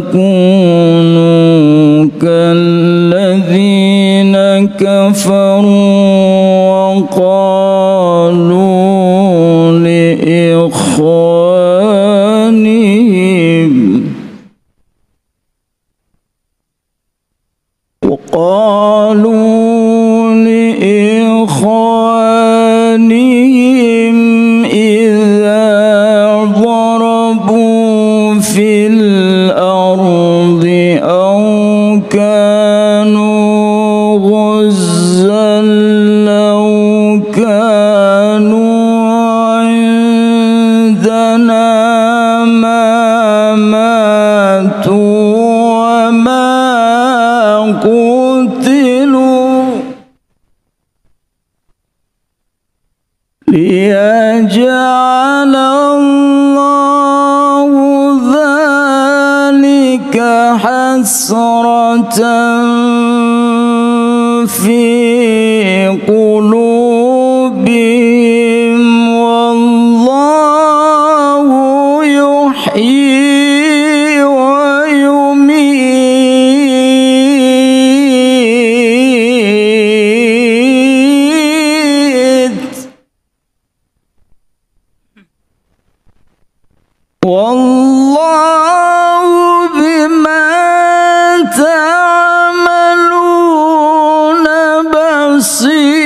تكونوا كالذين كفروا وقالوا لإخوانهم وقالوا لإخوانهم إذا ضربوا في الأرض عندنا ما ماتوا وما قتلوا ليجعل الله ذلك حسرة في قلوبهم. والله بما تعملون بصير.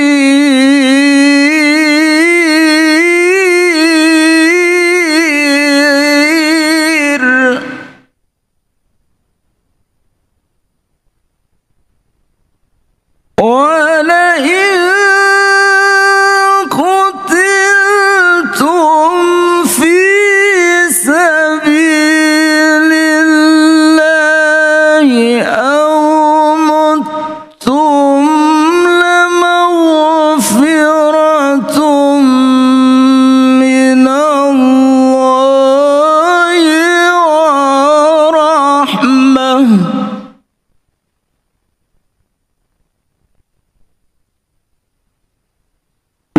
ولئن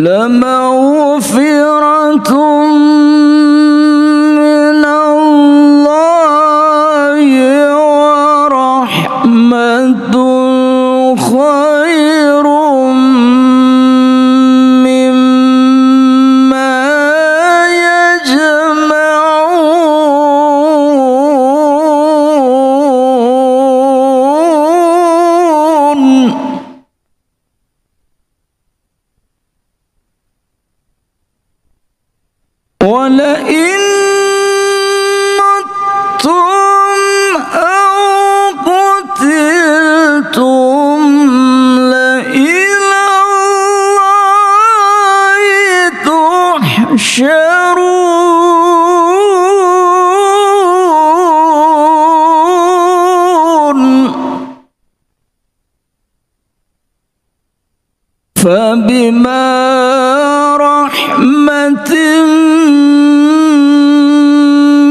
لمغفرة من الله ورحمة خير. ولئن أو قتلتم لإلى الله تحشرون. فبما رحمة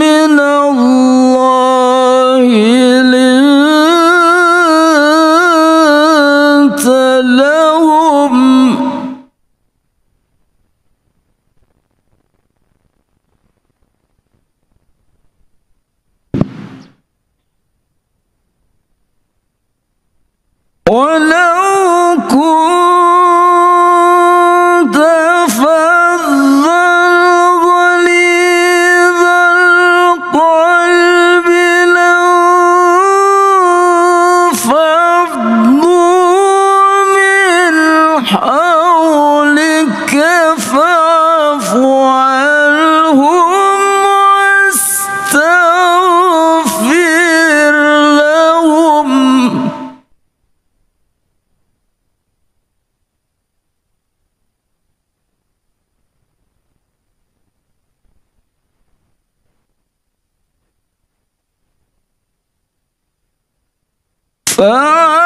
من الله لنت لهم. ولو عنهم واستغفر لهم. فأعلم